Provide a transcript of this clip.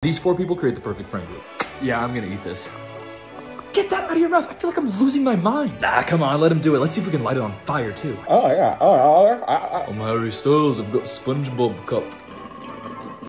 These four people create the perfect friend group. Yeah, I'm gonna eat this. Get that out of your mouth. I feel like I'm losing my mind. Nah, come on, let him do it. Let's see if we can light it on fire too. Oh yeah. Oh, oh, oh, yeah. oh. I'm Harry Styles. I've got SpongeBob cup.